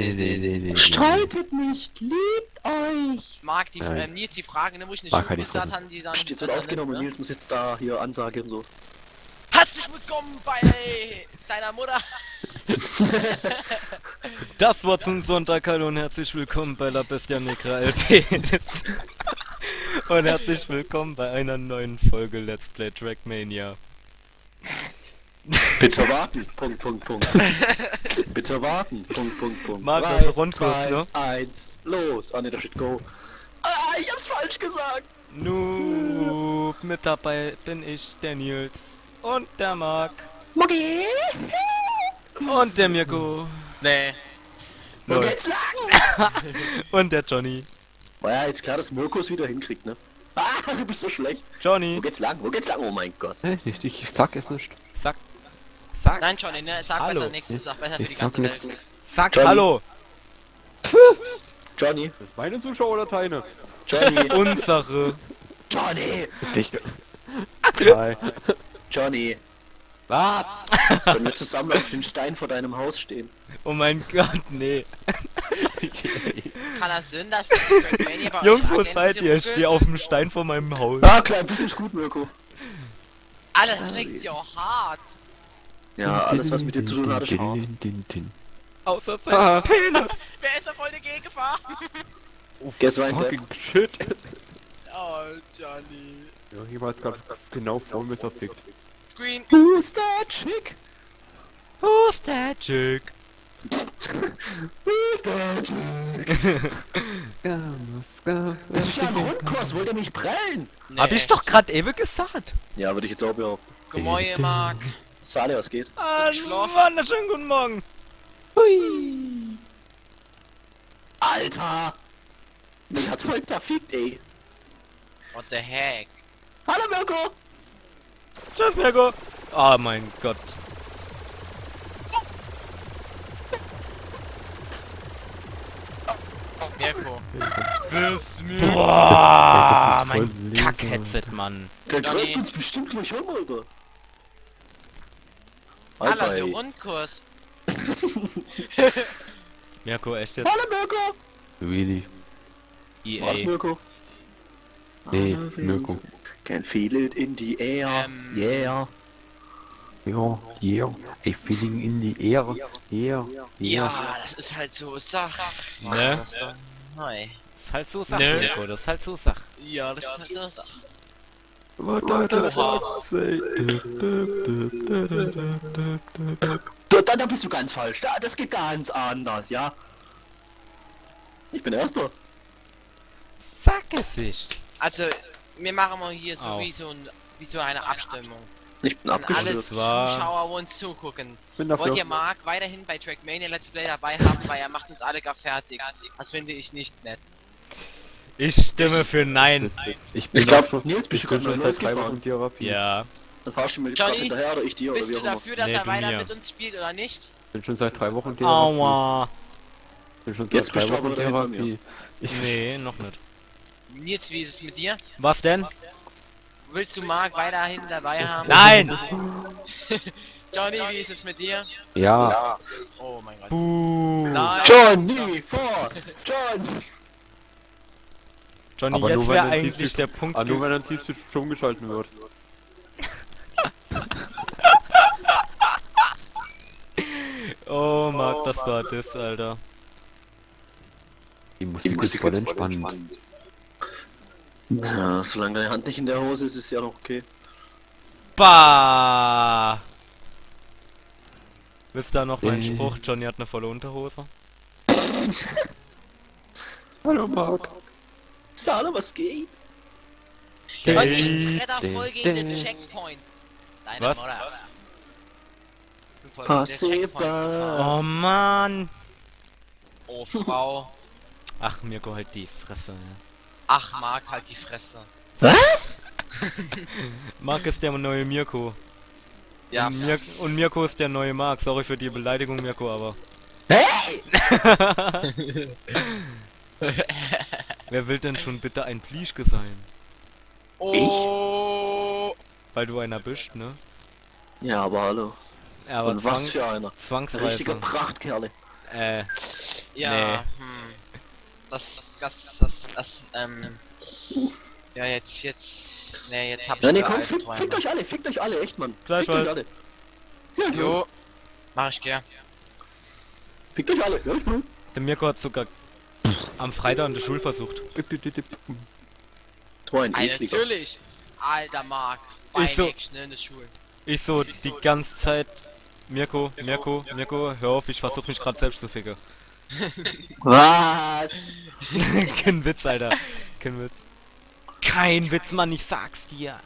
nee, nee, nee, nee. Streitet nicht, liebt euch! Marc, die, ähm, Nils, die Frage, ne, wo ich eine Mag Fresse. habe, die sagen... Steht so aufgenommen und Nils muss jetzt da hier Ansage und so. Herzlich willkommen bei deiner Mutter! Das war zum Sonntag, hallo und herzlich willkommen bei La Bestia Negra LP. und herzlich willkommen bei einer neuen Folge Let's Play Trackmania. Bitte warten, Punkt, Punkt, Punkt. Bitte warten, Punkt, Punkt, Punkt. Marc, Drei, Rundkurs, zwei, ne? eins, los! Ah ne, da steht Go. Ah, ich hab's falsch gesagt! Noob, mit dabei bin ich, der Nils und der Marc Mucki! und der Mirko Nee. Wo Lol. geht's lang? und der Johnny. War ja jetzt klar, dass Mirko es wieder hinkriegt, ne? Ah, du bist so schlecht. Johnny, Wo geht's lang? Wo geht's lang? Oh mein Gott. Hä? Ich, ich sag es nicht. sag, sag, Nein, Johnny, ne, sag Hallo. besser nichts, sag besser für Ich die sag ganze nix. Welt. sag Johnny. Hallo. Johnny, Das ist meine Zuschauer oder deine? Johnny, Unsere. Johnny, Dich. Nein. Johnny. Was? Sollen wir zusammen auf den Stein vor deinem Haus stehen? Oh mein Gott, nee. Kann das Sinn, dass Jungs, wo seid ihr? Ich stehe auf dem Stein vor meinem Haus. Ah, klein, bisschen ist gut, Mirko. Alles trägt ja auch hart. Ja, alles was mit dir zu tun hat, ist din. Außer sein Ah. Penis. Wer ist da voll die Gegengefahr? Guess what, Fucking shit. Oh, Johnny. Ja, hier war jetzt gerade genau vor mir verfickt. Screen. Who's that chick? Who's that chick? Who's that chick? Das ist ja ein Rundkurs, wollt ihr mich prellen? Nee. Hab ich doch grad ewig gesagt. Ja, würde ich jetzt auch behaupten. Gemäue, Marc. Sale, was geht? Ah, Schlaf. wunderschönen guten Morgen. Alter! Mich hat's voll verfickt, ey. What the heck? Hallo, Mirko! Tschüss, Mirko. Oh mein Gott. Mirko. Boah, das ist voll mein. Kack-Headset, Mann. Der greift uns bestimmt gleich um, Alter. Alles Alter, im ey. Rundkurs. Mirko, echt jetzt? Hallo, Mirko! Really? Was, EA. Mirko? Nee, Mirko. Can feel it in the air. Ähm, Yeah. Ja, yeah. I feeling in the air. Yeah, yeah. Ja, das ist halt so Sach. Ne? Das ist doch neu. ist halt so Sach, Nö. Mirko, das ist halt so Sach. Ja, das ist halt so Sach. What. Da, da, bist du ganz falsch. Da, das geht ganz anders, ja? Ich bin Erster. Sag es nicht. Also, wir machen mal hier so wie so, ein, wie so eine Abstimmung. Ich bin An alle abgestürzt. war- Zuschauer, uns zugucken. Bin Wollt ihr dafür. Marc weiterhin bei Trackmania Let's Play dabei haben, weil er macht uns alle gar fertig. Das finde ich nicht nett. Ich stimme für Nein. Ich bin Ich glaub, schon, Nils, bist ich du bin gerade schon seit drei? Wochen Therapie. Ja. Dann fahrst du mir gerade Johnny, hinterher oder ich dir oder Bist wie du auch immer. dafür, dass Nee, er du weiter mir. mit uns spielt oder nicht? bin schon seit drei Wochen Therapie. Aua. Bin schon Jetzt seit drei bist du aber Wochen. Therapie. Ich, Nee, noch nicht. Nils, wie ist es mit dir? Was denn? Willst du Marc weiterhin dabei haben? Nein! Johnny, wie ist es mit dir? ja, Oh mein Gott. Buh. Nein! Johnny, vor! John! Johnny, Aber jetzt wäre der eigentlich der Punkt. ah, nur wenn ein schon geschalten wird. Oh, Marc, das war das, Alter. Die Musik, ist voll entspannt. Ja, solange deine Hand nicht in der Hose ist, ist ja noch okay. Bah! Wisst ihr noch mein Äh. Spruch? Johnny hat eine volle Unterhose. Hallo Marc. Sala, was geht? Und ich bretter voll gegen den. Checkpoint. Deine Was? Gefahren. Oh Mann! Oh Frau. Ach, Mirko, halt die Fresse. Ja. Ach Marc, halt die Fresse. Was? Marc ist der neue Mirko. Ja, Und, Mir und Mirko ist der neue Marc. Sorry für die Beleidigung, Mirko, aber. Hey! Wer will denn schon bitte ein Plischke sein? Oh. Weil du einer bist, ne? Ja, aber hallo. Ja, aber Und was zwang für einer. Ein zwangsweise. richtiger Prachtkerle. Äh, Ja, Nee. hm. Das, das, das, das, ähm. Ja, jetzt, jetzt. Nee, jetzt hab ich Ja, wieder komm, alte fickt, fickt euch alle, fickt euch alle, echt, Mann. Fickt Gleichfalls. euch alle. Ja, jo. Jo. Mach ich gern. Fickt euch alle, ja, ich mein. Der Mirko hat sogar am Freitag in der Schule versucht. Ey, ekliger. natürlich. Alter Mark. Ist so- Beinäckchen in der Schule. Ich so die ganze Zeit, Mirko, Mirko, Mirko, hör auf, ich versuch mich gerade selbst zu ficken. Was? Kein Witz, Alter. Kein Witz. Kein Witz, Mann, ich sag's dir.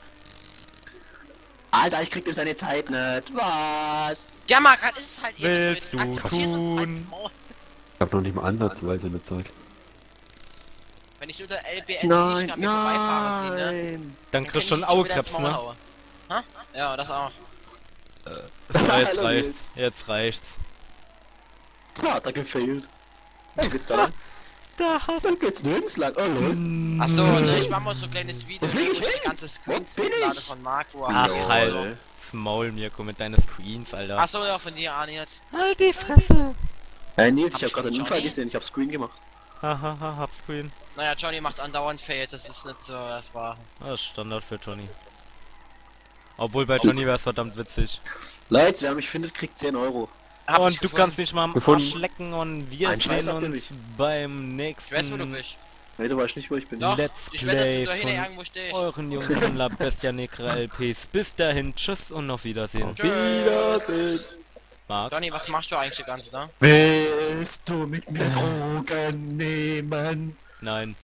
Alter, ich krieg dem seine Zeit nicht. Was? Ja, Mark, das ist halt eben Willst so. du Jetzt akzeptierst du tun? Ich hab noch nicht mal ansatzweise eine Zeit. Wenn ich nur der LBN Nein, nicht an mir vorbeifahre, sie, ne? nein. Dann kriegst du schon Augekrebs, ne? Ha? Ja, das auch. So, jetzt reicht's. Jetzt reicht's. Hat er gefehlt. Dann geht's da lang. Da hast Dann geht's nirgends lang. Oh, lol. Achso, ne, ich mach mal so ein kleines Video, Wo flieg wo ich hin? ganze Screens Wo ich? von Mark, wo er Ach, so- halt. so- Maul, Mirko, mit deinen Screens, Alter. Achso, ja, von dir, Arne, jetzt. Halt die Fresse. Hey Nils, ich Hab hab gerade einen Unfall gesehen, ich hab Screen gemacht. Hahaha, hab Screen. Naja, Johnny macht andauernd Fails, das ist nicht so, das war... Das ist Standard für Johnny. Obwohl bei Johnny wär's verdammt witzig. Leute, wer mich findet, kriegt 10 Euro. Hab und du gefunden. kannst mich mal am Gefunden. Arsch lecken und wir Ein sehen uns beim Ich weiß, wo du nächsten bist. Nee, du weißt nicht, wo ich bin. Doch, Let's ich weiß, dass Play hinten von euren Jungs von La Bestia Negra LPs. Bis dahin, tschüss und auf Wiedersehen. Tschüss. Wiedersehen. Marc. Johnny, was machst du eigentlich die ganze Tag? Willst du mit mir Drogen nehmen? Nein.